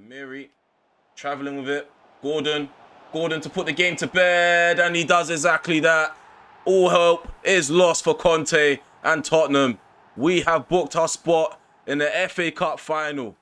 Amiri traveling with it. Gordon. Gordon to put the game to bed, and he does exactly that. All hope is lost for Conte and Tottenham. We have booked our spot in the FA Cup final.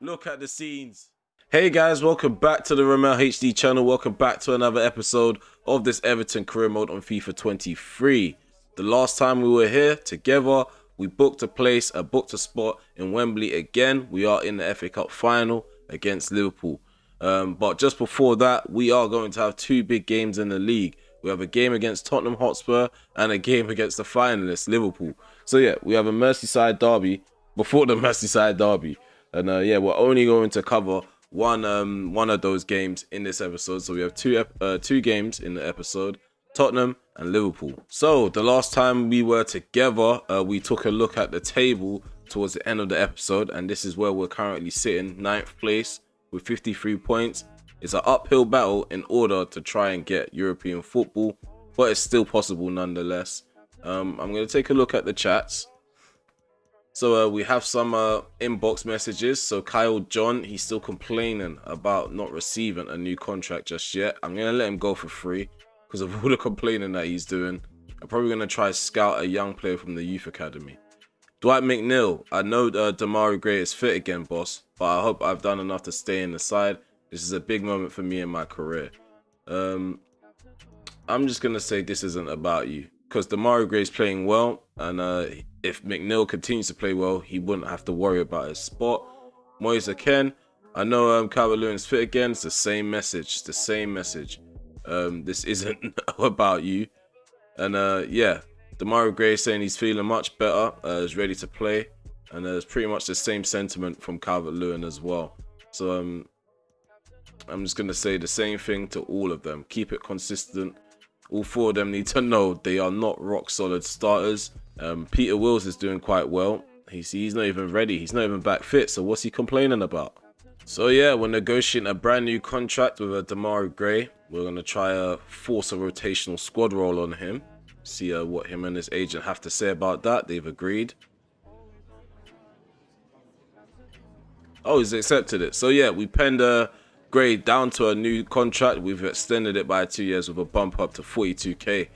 Look at the scenes. Hey guys, welcome back to the Remel HD channel. Welcome back to another episode of this Everton career mode on FIFA 23. The last time we were here together, we booked a place, a booked a spot in Wembley again. We are in the FA Cup final against Liverpool. Um, but just before that, we are going to have two big games in the league. We have a game against Tottenham Hotspur and a game against the finalists, Liverpool. So yeah, we have a Merseyside derby before the Merseyside derby. And uh, yeah, we're only going to cover one um one of those games in this episode. So we have two uh, two games in the episode, Tottenham and Liverpool. So the last time we were together, uh, we took a look at the table towards the end of the episode, and this is where we're currently sitting, ninth place with 53 points. It's an uphill battle in order to try and get European football, but it's still possible nonetheless. Um, I'm going to take a look at the chats. So uh, we have some uh, inbox messages. So Kyle John, he's still complaining about not receiving a new contract just yet. I'm going to let him go for free because of all the complaining that he's doing. I'm probably going to try scout a young player from the youth academy. Dwight McNeil, I know uh, Demarai Gray is fit again, boss, but I hope I've done enough to stay in the side. This is a big moment for me in my career. Um, I'm just going to say this isn't about you because Gray is playing well, and uh, if McNeil continues to play well, he wouldn't have to worry about his spot. Moise Kean, I know um, Calvert-Lewin's fit again. It's the same message. It's the same message. Um, this isn't about you. And uh, yeah, Demarai Gray saying he's feeling much better, uh, is ready to play, and there's pretty much the same sentiment from Calvert Lewin as well. So um, I'm just gonna say the same thing to all of them. Keep it consistent. All four of them need to know they are not rock solid starters. Um, Peter Wills is doing quite well. He's he's not even ready. He's not even back fit. So what's he complaining about? So yeah, we're negotiating a brand new contract with a Demarai Gray. We're gonna try to force a rotational squad role on him see uh, what him and his agent have to say about that. They've agreed. Oh, he's accepted it. So yeah, we penned a grade down to a new contract. We've extended it by two years with a bump up to 42k.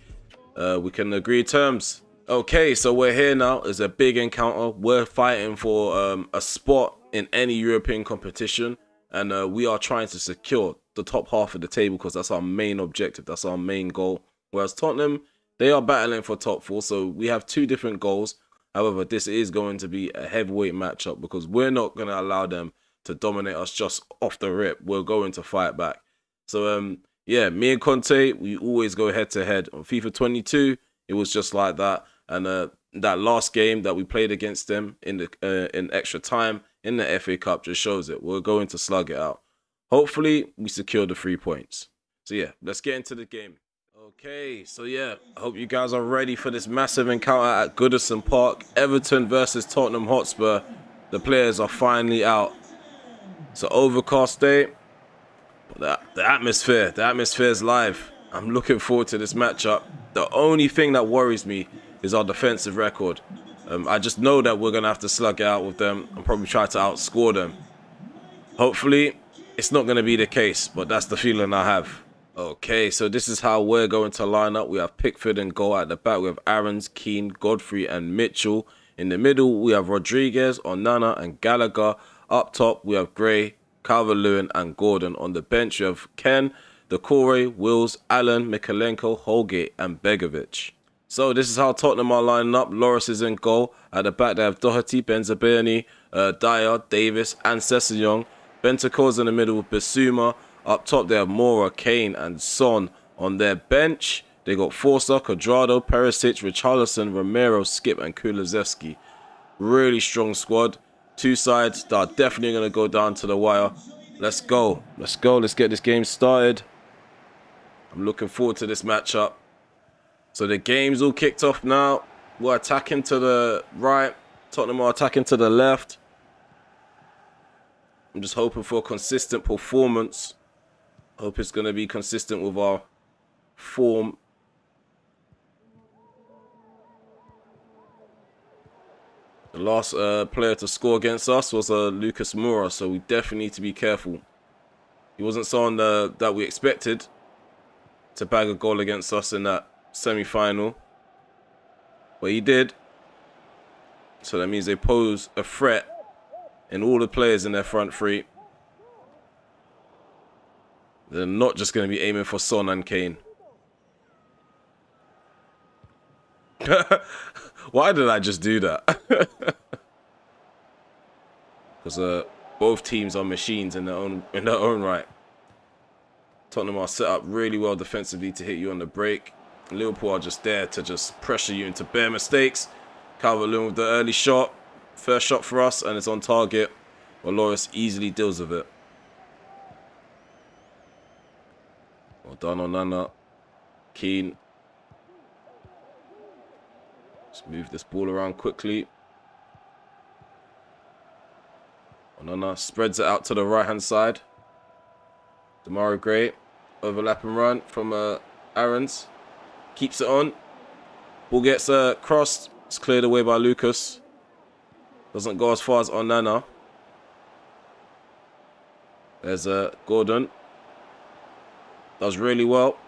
Uh, we can agree terms. Okay, so we're here now. It's a big encounter. We're fighting for um, a spot in any European competition, and uh, we are trying to secure the top half of the table because that's our main objective. That's our main goal. Whereas Tottenham, they are battling for top four, so we have two different goals. However, this is going to be a heavyweight matchup because we're not going to allow them to dominate us just off the rip. We're going to fight back. So, um, yeah, me and Conte, we always go head to head. On FIFA 22, it was just like that. And uh, that last game that we played against them in the uh, in extra time in the FA Cup just shows it. We're going to slug it out. Hopefully, we secure the three points. So yeah, let's get into the game. Okay, so yeah, I hope you guys are ready for this massive encounter at Goodison Park. Everton versus Tottenham Hotspur. The players are finally out. It's an overcast day. But the, the atmosphere, the atmosphere is live. I'm looking forward to this matchup. The only thing that worries me is our defensive record. Um, I just know that we're going to have to slug it out with them and probably try to outscore them. Hopefully, it's not going to be the case, but that's the feeling I have. Okay, so this is how we're going to line up. We have Pickford and goal at the back. We have Aarons, Keane, Godfrey, and Mitchell. In the middle, we have Rodriguez, Onana, and Gallagher. Up top, we have Gray, Calvert-Lewin, and Gordon. On the bench, we have Kean, Doucouré, Wills, Allen, Mykolenko, Holgate, and Begovic. So this is how Tottenham are lining up. Lloris is in goal. At the back, they have Doherty, Bensebaini, uh, Dier, Davies, and Sessegnon. Bentancur's in the middle with Bissouma. Up top, they have Moura, Kane, and Son on their bench. They got Forster, Cuadrado, Perisic, Richarlison, Romero, Skip, and Kulusevski. Really strong squad. Two sides that are definitely going to go down to the wire. Let's go. Let's go. Let's get this game started. I'm looking forward to this matchup. So the game's all kicked off now. We're attacking to the right. Tottenham are attacking to the left. I'm just hoping for a consistent performance. Hope it's going to be consistent with our form. The last uh, player to score against us was uh, Lucas Moura, so we definitely need to be careful. He wasn't someone uh, that we expected to bag a goal against us in that semi-final. But he did. So that means they pose a threat in all the players in their front three. They're not just going to be aiming for Son and Kane. Why did I just do that? Because uh, both teams are machines in their own in their own right. Tottenham are set up really well defensively to hit you on the break. Liverpool are just there to just pressure you into bare mistakes. Calvert-Lewin with the early shot. First shot for us, and it's on target. Lloris easily deals with it. Onana. Keane. Let's move this ball around quickly. Onana spreads it out to the right-hand side. Demarai Gray. Overlap and run from uh, Aarons. Keeps it on. Ball gets uh, crossed. It's cleared away by Lucas. Doesn't go as far as Onana. There's uh, Gordon. Does really well.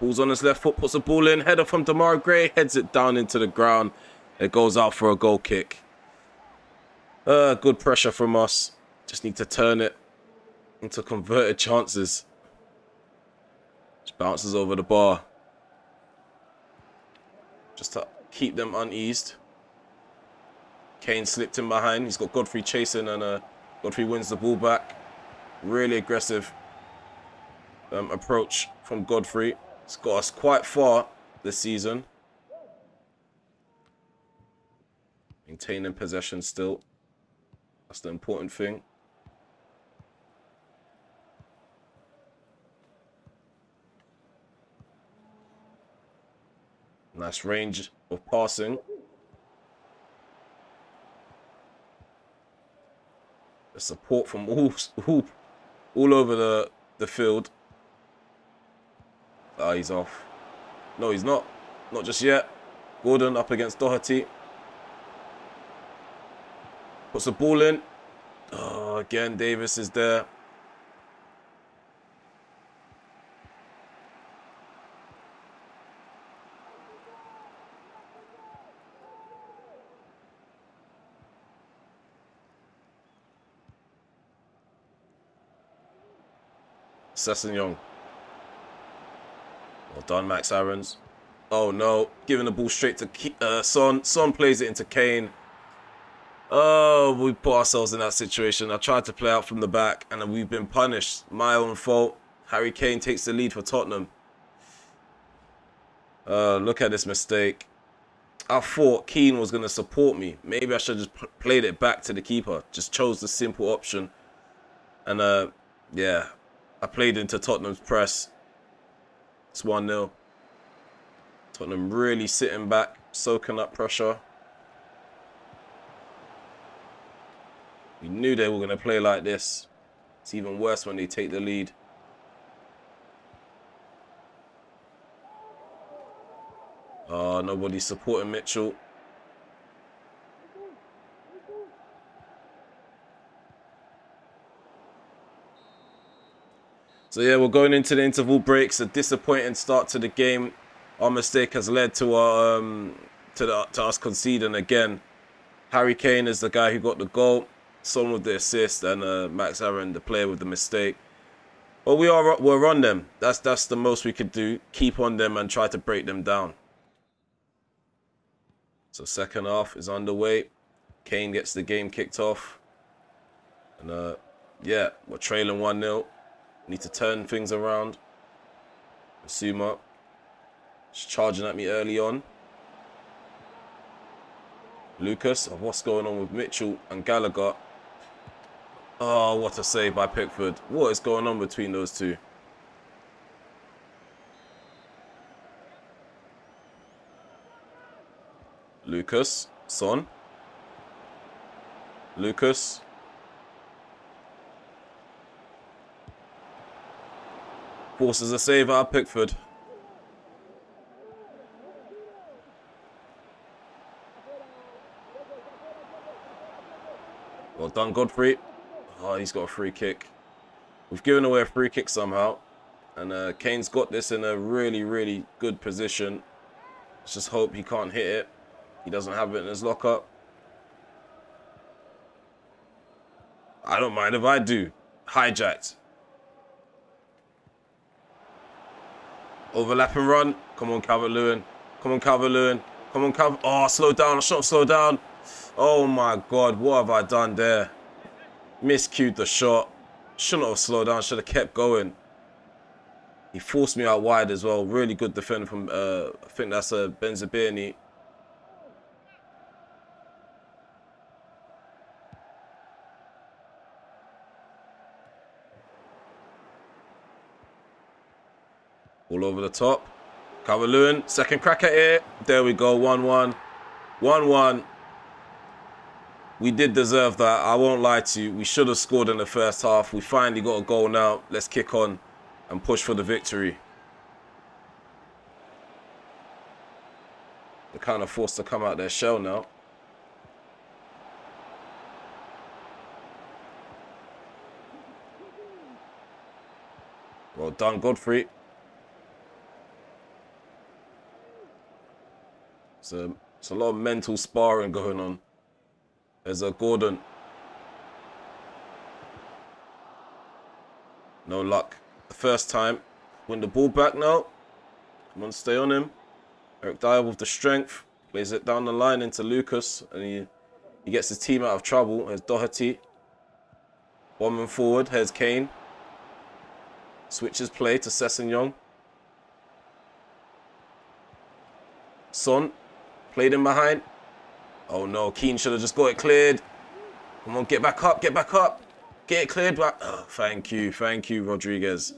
Ball's on his left foot, puts the ball in. Header from Demarai Gray, heads it down into the ground. It goes out for a goal kick. Uh, good pressure from us. Just need to turn it into converted chances. Just bounces over the bar. Just to keep them uneased. Kane slipped in behind. He's got Godfrey chasing and uh, Godfrey wins the ball back. Really aggressive um, approach from Godfrey. It's got us quite far this season. Maintaining possession still. That's the important thing. Nice range of passing. The support from all, all, all over the, the field. Oh, he's off. No, he's not. Not just yet. Gordon up against Doherty. Puts the ball in. Oh, again, Davies is there. Sessegnon. Well done, Max Aarons. Oh no, giving the ball straight to uh, Son. Son plays it into Kane. Oh, we put ourselves in that situation. I tried to play out from the back and we've been punished. My own fault. Harry Kane takes the lead for Tottenham. Uh, look at this mistake. I thought Keane was going to support me. Maybe I should have just played it back to the keeper. Just chose the simple option. And, uh, yeah, I played into Tottenham's press. It's 1-0. Tottenham really sitting back, soaking up pressure. We knew they were going to play like this. It's even worse when they take the lead. Ah, oh, nobody's supporting Mitchell. So yeah, we're going into the interval breaks. A disappointing start to the game. Our mistake has led to our um, to, the, to us conceding again. Harry Kane is the guy who got the goal. Son with the assist, and uh, Max Aaron, the player with the mistake. But we are we're on them. That's that's the most we could do. Keep on them and try to break them down. So second half is underway. Kane gets the game kicked off. And uh, yeah, we're trailing 1-0. Need to turn things around. Suma. Just charging at me early on. Lucas, of what's going on with Mitchell and Gallagher. Oh, what a save by Pickford. What is going on between those two? Lucas, Son. Lucas, Forces a save out of Pickford. Well done, Godfrey. Oh, he's got a free kick. We've given away a free kick somehow. And uh, Kane's got this in a really, really good position. Let's just hope he can't hit it. He doesn't have it in his lockup. I don't mind if I do. Hijacked. Overlap and run. Come on, Calvert-Lewin. Come on, Calvert-Lewin. Come on, Calvert. Oh, slow down. I have slowed down. Oh, my God. What have I done there? Miscued the shot. Shouldn't have slowed down. Should have kept going. He forced me out wide as well. Really good defender from, uh, I think that's a uh, Bensebaini. Over the top. Calvert-Lewin, second crack at it. There we go, 1-1. 1-1. We did deserve that. I won't lie to you. We should have scored in the first half. We finally got a goal now. Let's kick on and push for the victory. They're kind of forced to come out their shell now. Well done, Godfrey. It's a, it's a lot of mental sparring going on. There's a Gordon. No luck. The first time. Win the ball back now. Come on, stay on him. Eric Dier with the strength. Plays it down the line into Lucas. And he, he gets his team out of trouble. There's Doherty. One man forward. Here's Kane. Switches play to Sessegnon. Son Played him behind. Oh no, Keane should have just got it cleared. Come on, get back up, get back up. Get it cleared back. Oh, thank you, thank you, Rodriguez.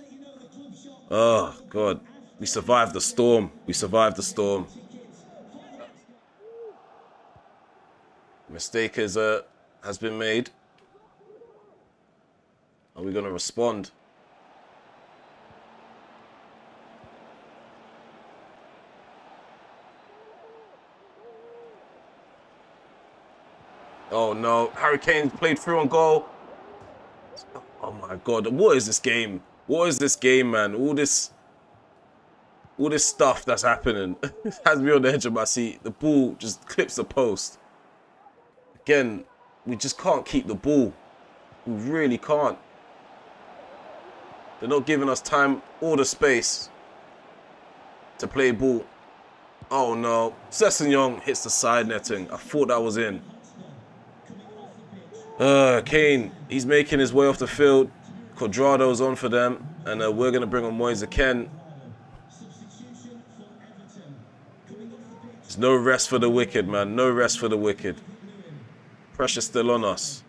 Oh, God. We survived the storm. We survived the storm. Mistake is, uh, has been made. Are we going to respond? Oh no, Harry Kane played through on goal. Oh my god, what is this game? What is this game, man? All this, all this stuff that's happening has me on the edge of my seat. The ball just clips the post. Again, we just can't keep the ball. We really can't. They're not giving us time or the space to play ball. Oh no, Sessegnon hits the side netting. I thought that was in. Uh, Kane, he's making his way off the field. Cuadrado's on for them. And uh, we're going to bring on Moise Kean. There's no rest for the wicked, man. No rest for the wicked. Pressure still on us.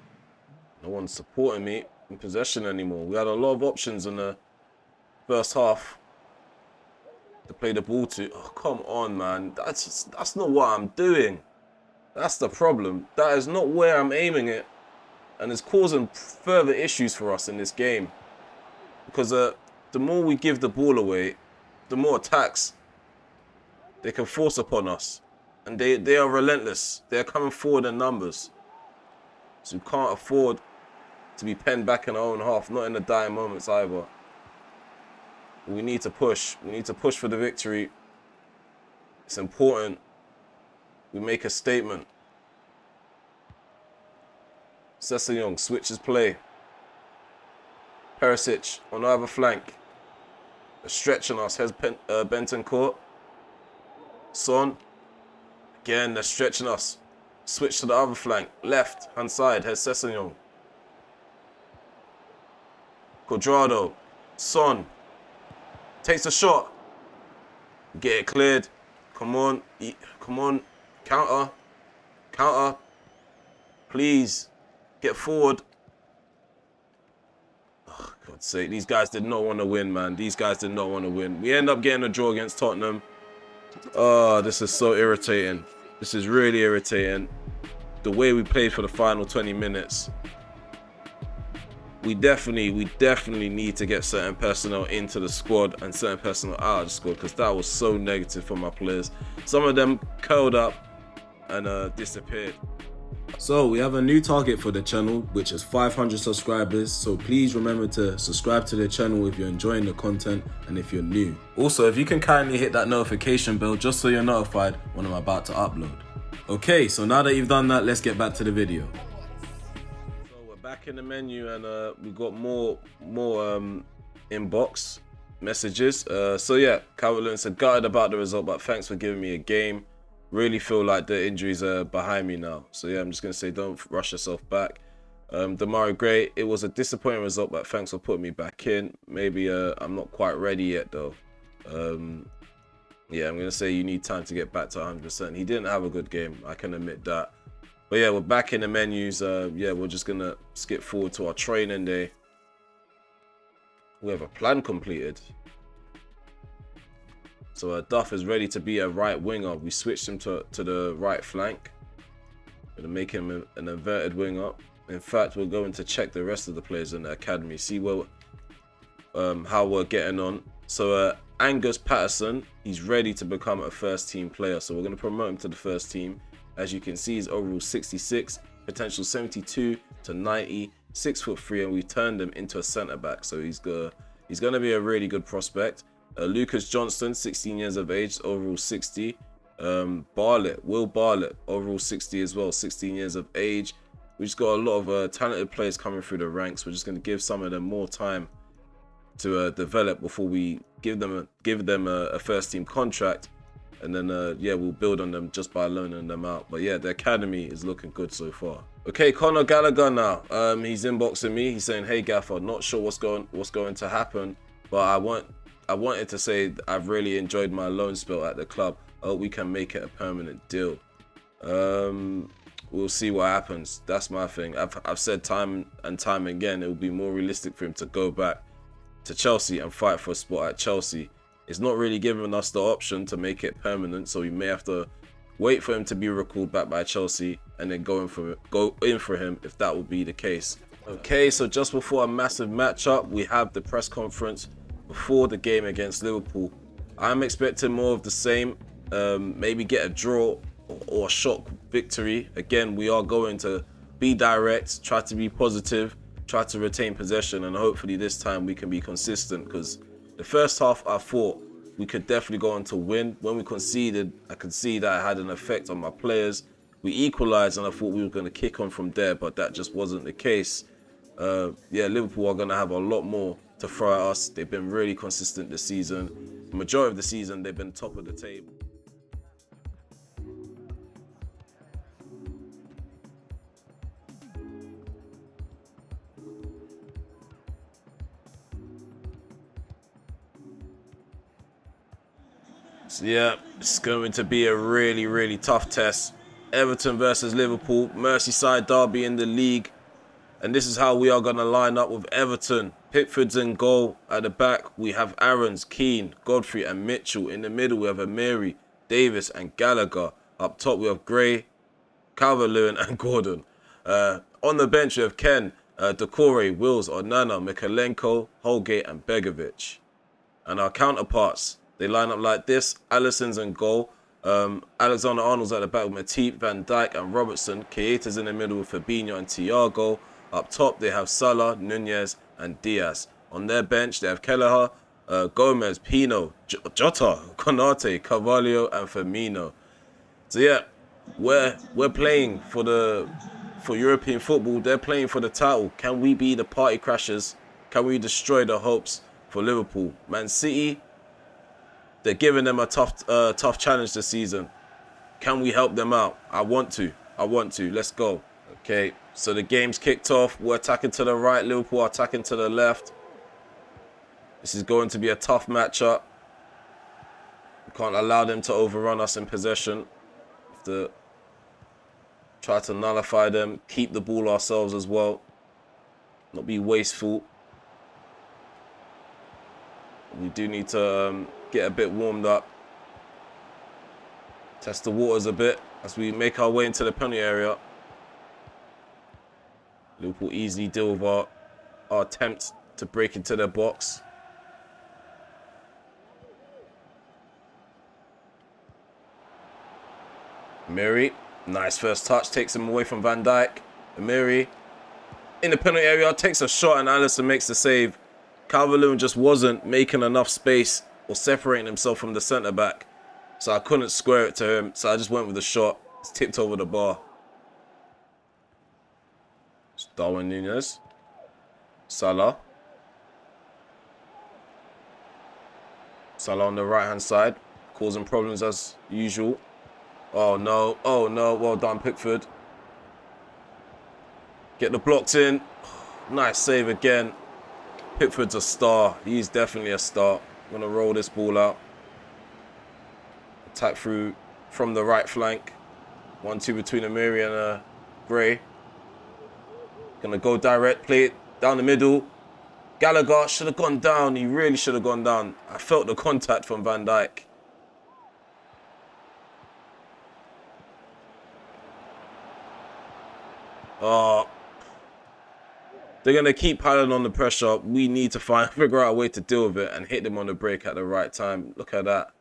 No one's supporting me in possession anymore. We had a lot of options in the first half to play the ball to. Oh, come on, man. That's, just, that's not what I'm doing. That's the problem. That is not where I'm aiming it and it's causing further issues for us in this game. Because uh, the more we give the ball away, the more attacks they can force upon us. And they, they are relentless. They are coming forward in numbers. So we can't afford to be penned back in our own half, not in the dying moments either. We need to push. We need to push for the victory. It's important. We make a statement. Sessegnon switches play. Perisic on either flank. A stretch on us. Has Pen uh, Bentancur. Son. Again, they're stretching us. Switch to the other flank. Left hand side. Has Sessegnon. Cuadrado. Son. Takes a shot. Get it cleared. Come on. Come on. Counter. Counter. Please. Get forward. Oh, God's sake. These guys did not want to win, man. These guys did not want to win. We end up getting a draw against Tottenham. Oh, this is so irritating. This is really irritating. The way we played for the final 20 minutes. We definitely, we definitely need to get certain personnel into the squad and certain personnel out of the squad because that was so negative for my players. Some of them curled up and uh, disappeared. So we have a new target for the channel, which is 500 subscribers. So please remember to subscribe to the channel if you're enjoying the content and if you're new. Also, if you can kindly hit that notification bell just so you're notified when I'm about to upload. Okay, so now that you've done that, let's get back to the video. So we're back in the menu and uh, we got more more um, inbox messages. Uh, so yeah, Calvert said gutted about the result, but thanks for giving me a game really feel like the injuries are behind me now. So yeah, I'm just gonna say don't rush yourself back. Um, Demarai Gray, it was a disappointing result, but thanks for putting me back in. Maybe uh, I'm not quite ready yet though. Um, yeah, I'm gonna say you need time to get back to 100%. He didn't have a good game, I can admit that. But yeah, we're back in the menus. Uh, yeah, we're just gonna skip forward to our training day. We have a plan completed. So uh, Duff is ready to be a right winger. We switched him to, to the right flank. Gonna make him an inverted winger. In fact, we're going to check the rest of the players in the academy, see what, um, how we're getting on. So uh, Angus Patterson, he's ready to become a first team player. So we're going to promote him to the first team. As you can see, he's overall 66, potential 72 to 90, six foot three, and we turned him into a centre back. So he's gonna he's gonna be a really good prospect. Uh, Lucas Johnston, 16 years of age, overall 60. Um, Bartlett, Will Bartlett, overall 60 as well, 16 years of age. We just got a lot of uh, talented players coming through the ranks. We're just going to give some of them more time to uh, develop before we give them a, give them a, a first team contract, and then uh, yeah, we'll build on them just by loaning them out. But yeah, the academy is looking good so far. Okay, Conor Gallagher now. Um, he's inboxing me. He's saying, "Hey Gaffer, not sure what's going what's going to happen, but I want I wanted to say I've really enjoyed my loan spell at the club. I hope we can make it a permanent deal. Um, we'll see what happens. That's my thing. I've, I've said time and time again, it would be more realistic for him to go back to Chelsea and fight for a spot at Chelsea. It's not really giving us the option to make it permanent, so we may have to wait for him to be recalled back by Chelsea and then go in for go in for him if that would be the case. Okay, so just before a massive matchup, we have the press conference before the game against Liverpool. I'm expecting more of the same. Um, maybe get a draw or a shock victory. Again, we are going to be direct, try to be positive, try to retain possession, and hopefully this time we can be consistent because the first half I thought we could definitely go on to win. When we conceded, I could see that it had an effect on my players. We equalised and I thought we were going to kick on from there, but that just wasn't the case. Uh, yeah, Liverpool are going to have a lot more to throw at us. They've been really consistent this season. The majority of the season, they've been top of the table. So yeah, it's going to be a really, really tough test. Everton versus Liverpool, Merseyside derby in the league. And this is how we are going to line up with Everton. Pickford's in goal. At the back, we have Aarons, Keane, Godfrey, and Mitchell. In the middle, we have Amiri, Davies, and Gallagher. Up top, we have Gray, Calvert-Lewin, and Gordon. Uh, on the bench, we have Kean, uh, Doucouré, Wills, Onana, Mykolenko, Holgate, and Begovic. And our counterparts, they line up like this. Alisson's in goal. Um, Alexander Arnold's at the back with Matip, Van Dijk, and Robertson. Keita's in the middle with Fabinho and Thiago. Up top, they have Salah, Nunez, and Diaz. On their bench, they have Kelleher, uh, Gomez, Pino, J Jota, Konate, Carvalho, and Firmino. So yeah, we're we're playing for the for European football. They're playing for the title. Can we be the party crashers? Can we destroy the hopes for Liverpool? Man City, they're giving them a tough uh, tough challenge this season. Can we help them out? I want to. I want to. Let's go. Okay, so the game's kicked off. We're attacking to the right. Liverpool attacking to the left. This is going to be a tough matchup. We can't allow them to overrun us in possession. Have to try to nullify them. Keep the ball ourselves as well. Not be wasteful. We do need to um, get a bit warmed up. Test the waters a bit as we make our way into the penalty area. Liverpool easily deal with our, our attempt to break into their box. Mary Nice first touch. Takes him away from Van Dijk. Amiri in the penalty area. Takes a shot and Alisson makes the save. Calvert-Lewin just wasn't making enough space or separating himself from the centre-back. So I couldn't square it to him. So I just went with the shot. It's tipped over the bar. Darwin Nunez. Salah. Salah on the right-hand side. Causing problems as usual. Oh, no. Oh, no. Well done, Pickford. Get the blocks in. Nice save again. Pickford's a star. He's definitely a star. I'm going to roll this ball out. Attack through from the right flank. One, two between Amiri and uh, Gray. Gonna go direct, play it down the middle. Gallagher should have gone down. He really should have gone down. I felt the contact from Van Dijk. Oh. They're going to keep piling on the pressure. We need to find figure out a way to deal with it and hit them on the break at the right time. Look at that.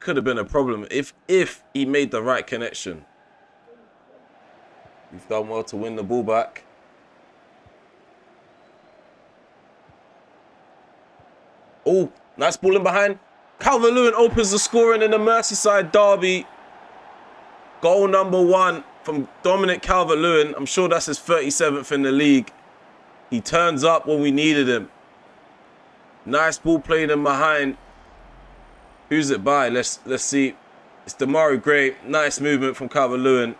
Could have been a problem if if he made the right connection. We've done well to win the ball back. Oh, nice ball in behind. Calvert-Lewin opens the scoring in the Merseyside derby. Goal number one from Dominic Calvert-Lewin. I'm sure that's his 37th in the league. He turns up when we needed him. Nice ball played in behind. Who's it by? Let's let's see. It's Demarai Gray. Nice movement from Calvert-Lewin.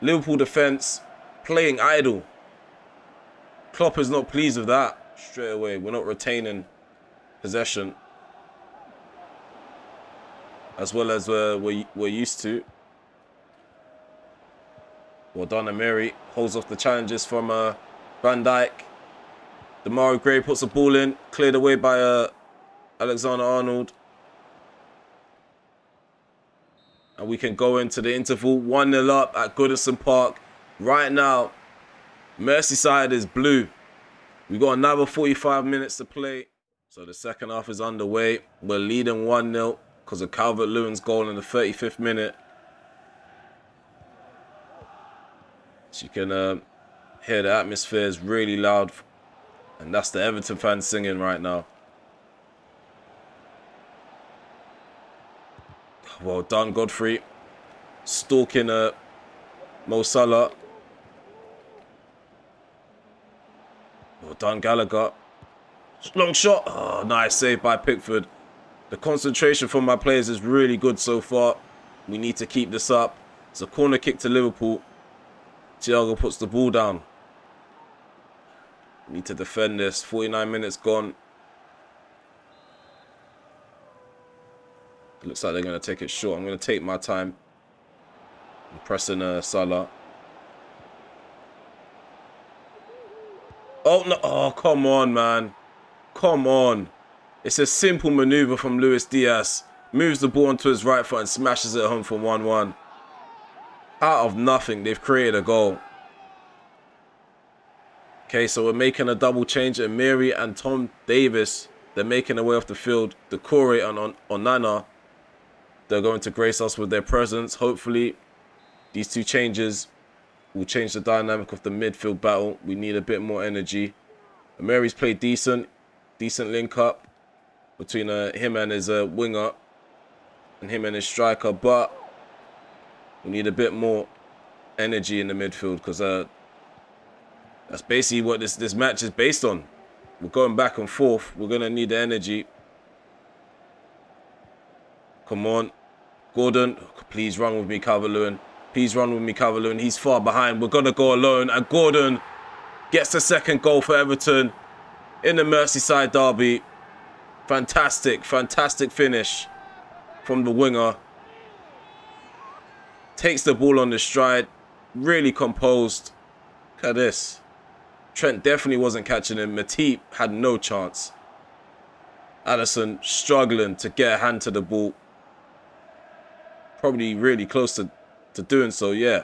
Liverpool defence playing idle. Klopp is not pleased with that straight away. We're not retaining possession as well as uh, we're, we're used to. Well done, Amiri holds off the challenges from uh, Van Dijk. Demarai Gray puts the ball in, cleared away by uh, Alexander Arnold. And we can go into the interval 1 0 up at Goodison Park. Right now, Merseyside is blue. We've got another 45 minutes to play. So the second half is underway. We're leading 1 0 because of Calvert Lewin's goal in the 35th minute. So you can uh, hear the atmosphere is really loud. And that's the Everton fans singing right now. Well done, Godfrey. Stalking uh, Mo Salah. Well done, Gallagher. Long shot. Oh, nice save by Pickford. The concentration from my players is really good so far. We need to keep this up. It's a corner kick to Liverpool. Thiago puts the ball down. Need to defend this. 49 minutes gone. It looks like they're going to take it short. I'm going to take my time. I'm pressing uh, Salah. Oh, no. Oh, come on, man. Come on. It's a simple maneuver from Luis Diaz. Moves the ball onto his right foot and smashes it home for 1-1 out of nothing, they've created a goal. Okay, so we're making a double change. Amiri and Tom Davies, they're making their way off the field. Doucouré and on Onana, they're going to grace us with their presence. Hopefully, these two changes will change the dynamic of the midfield battle. We need a bit more energy. Amiri's played decent, decent link up between uh, him and his uh, winger and him and his striker, but we need a bit more energy in the midfield because uh, that's basically what this, this match is based on. We're going back and forth. We're going to need the energy. Come on. Gordon, please run with me, Calvert-Lewin. Please run with me, Calvert-Lewin. He's far behind. We're going to go alone. And Gordon gets the second goal for Everton in the Merseyside derby. Fantastic, fantastic finish from the winger takes the ball on the stride, really composed. Look at this. Trent definitely wasn't catching him. Matip had no chance. Alisson struggling to get a hand to the ball. Probably really close to, to doing so, yeah.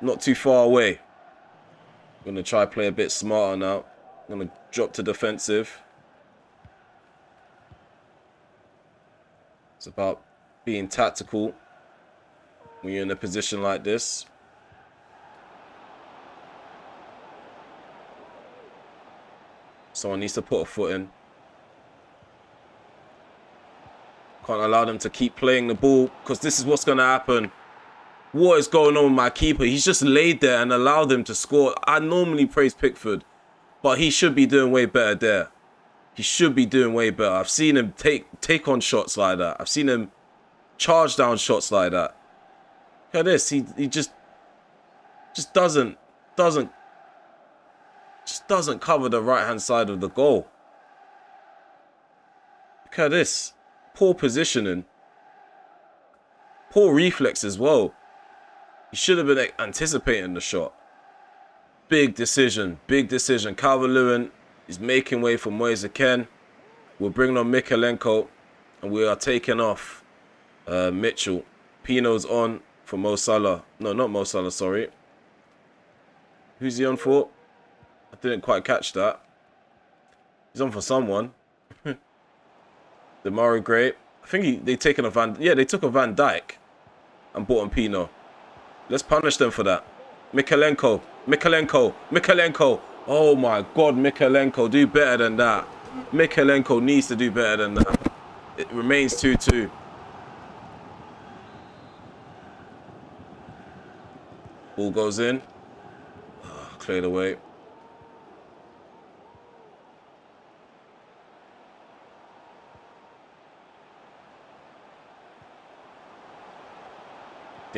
Not too far away. To try play a bit smarter now. To drop to defensive. It's about being tactical when you're in a position like this. Someone needs to put a foot in. Can't allow them to keep playing the ball because this is what's going to happen. What is going on with my keeper? He's just laid there and allowed them to score. I normally praise Pickford, but he should be doing way better there. He should be doing way better. I've seen him take take on shots like that. I've seen him charge down shots like that. Look at this. He he just just doesn't doesn't just doesn't cover the right hand side of the goal. Look at this. Poor positioning. Poor reflex as well. He should have been anticipating the shot. Big decision. Big decision. Calvert-Lewin is making way for Moise Kean. We're bringing on Mykolenko. And we are taking off uh, Mitchell. Pino's on for Mo Salah. No, not Mo Salah, sorry. Who's he on for? I didn't quite catch that. He's on for someone. Demarai Gray. I think he, they taken a Van... Yeah, they took a Van Dijk and bought on Pino. Let's punish them for that. Mykolenko. Mykolenko. Mykolenko. Oh my God, Mykolenko. Do better than that. Mykolenko needs to do better than that. It remains 2-2. Ball goes in. Oh, cleared away.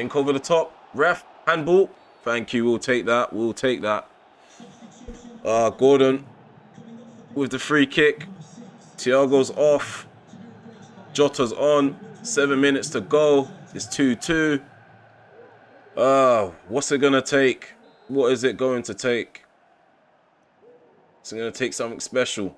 Dink over the top. Ref, handball. Thank you. We'll take that. We'll take that. Uh, Gordon with the free kick. Thiago's off. Jota's on. Seven minutes to go. It's 2-2. Uh, what's it going to take? What is it going to take? It's going to take something special.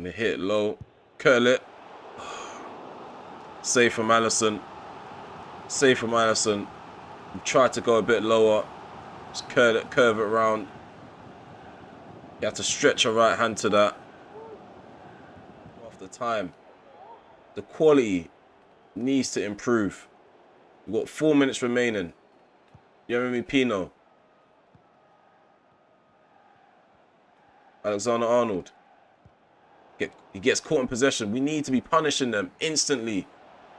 Gonna hit low. Curl it. Safe from Alisson. Safe from Alisson. Try to go a bit lower. Just curl it, curve it around. You have to stretch your right hand to that. Off the time. The quality needs to improve. We've got four minutes remaining. Yeremy Pino. Alexander Arnold. Get, he gets caught in possession. We need to be punishing them instantly.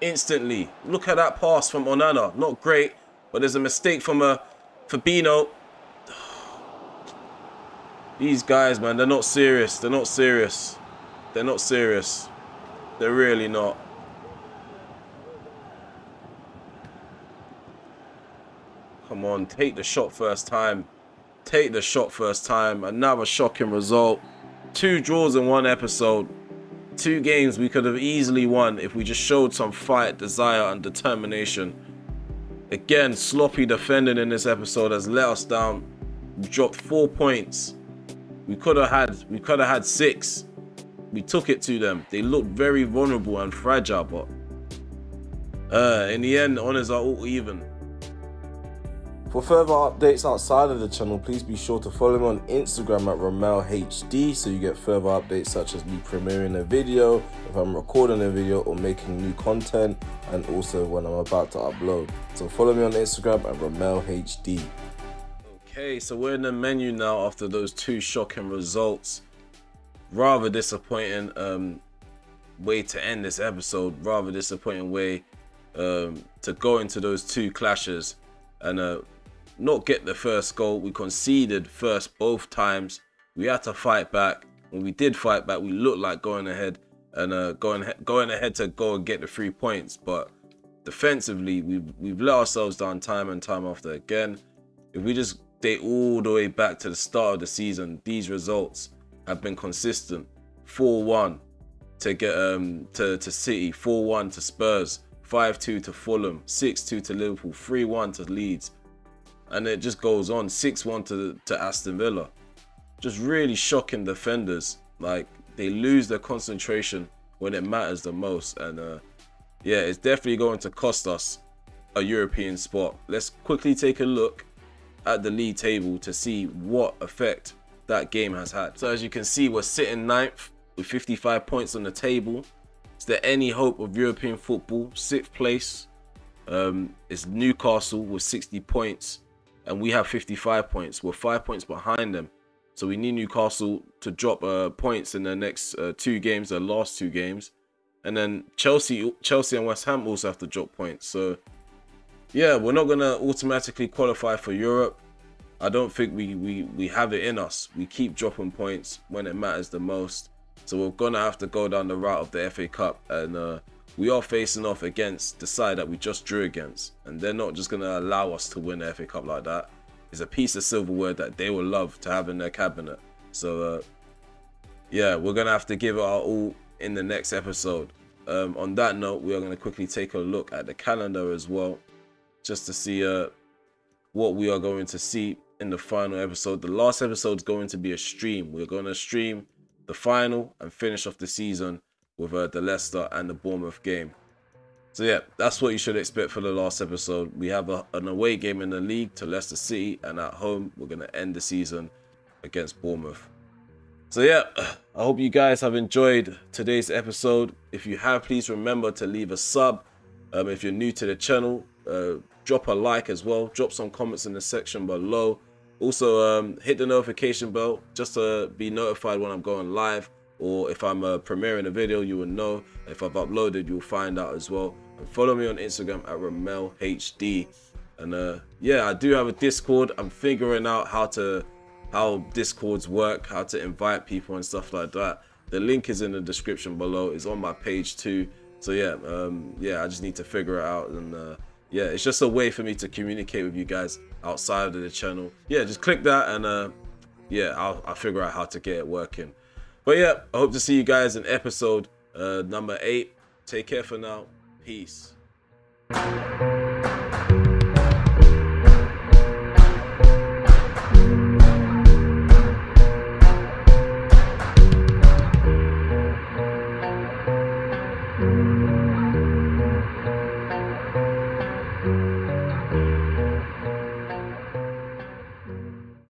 Instantly. Look at that pass from Onana. Not great, but there's a mistake from uh, a Fabinho. These guys, man, they're not serious. They're not serious. They're not serious. They're really not. Come on, take the shot first time. Take the shot first time. Another shocking result two draws in one episode. Two games we could have easily won if we just showed some fight, desire, and determination. Again, sloppy defending in this episode has let us down. We dropped four points. We could have had we could have had six. We took it to them. They looked very vulnerable and fragile, but uh, in the end, honors are all even. For further updates outside of the channel, please be sure to follow me on Instagram at RemelHD so you get further updates such as me premiering a video, if I'm recording a video or making new content, and also when I'm about to upload. So follow me on Instagram at RemelHD. Okay, so we're in the menu now after those two shocking results. Rather disappointing um, way to end this episode, rather disappointing way um, to go into those two clashes and uh, not get the first goal. We conceded first both times. We had to fight back. When we did fight back, we looked like going ahead and uh, going going ahead to go and get the three points. But defensively, we've we've let ourselves down time and time after again. If we just date all the way back to the start of the season, these results have been consistent. 4-1 to get um to, to City, 4-1 to Spurs, 5-2 to Fulham, 6-2 to Liverpool, 3-1 to Leeds, and it just goes on 6-1 to, to Aston Villa. Just really shocking defenders. Like they lose their concentration when it matters the most. And uh, yeah, it's definitely going to cost us a European spot. Let's quickly take a look at the league table to see what effect that game has had. So as you can see, we're sitting ninth with 55 points on the table. Is there any hope of European football? Sixth place um, is Newcastle with 60 points, and we have 55 points. We're five points behind them. So we need Newcastle to drop uh, points in the next uh, two games, the last two games, and then Chelsea, Chelsea and West Ham also have to drop points. So yeah, we're not gonna automatically qualify for Europe. I don't think we we we have it in us. We keep dropping points when it matters the most. So we're gonna have to go down the route of the FA Cup, and uh, we are facing off against the side that we just drew against, and they're not just gonna allow us to win the FA Cup like that. It's a piece of silverware that they will love to have in their cabinet. So uh, yeah, we're gonna have to give it our all in the next episode. Um, on that note, we are gonna quickly take a look at the calendar as well just to see uh, what we are going to see in the final episode. The last episode is going to be a stream. We're going to stream the final and finish off the season with uh, the Leicester and the Bournemouth game. So yeah, that's what you should expect for the last episode. We have a, an away game in the league to Leicester City, and at home we're going to end the season against Bournemouth. So yeah, I hope you guys have enjoyed today's episode. If you have, please remember to leave a sub. Um, if you're new to the channel, uh, drop a like as well. Drop some comments in the section below. Also, um, hit the notification bell just to be notified when I'm going live. Or if I'm uh, premiering a video, you will know. If I've uploaded, you'll find out as well. And follow me on Instagram at RemelHD. And uh, yeah, I do have a Discord. I'm figuring out how to how Discords work, how to invite people and stuff like that. The link is in the description below. It's on my page too. So yeah, um, yeah, I just need to figure it out and. Uh, yeah, it's just a way for me to communicate with you guys outside of the channel. Yeah, just click that and uh, yeah, I'll, I'll figure out how to get it working. But yeah, I hope to see you guys in episode uh, number eight. Take care for now. Peace.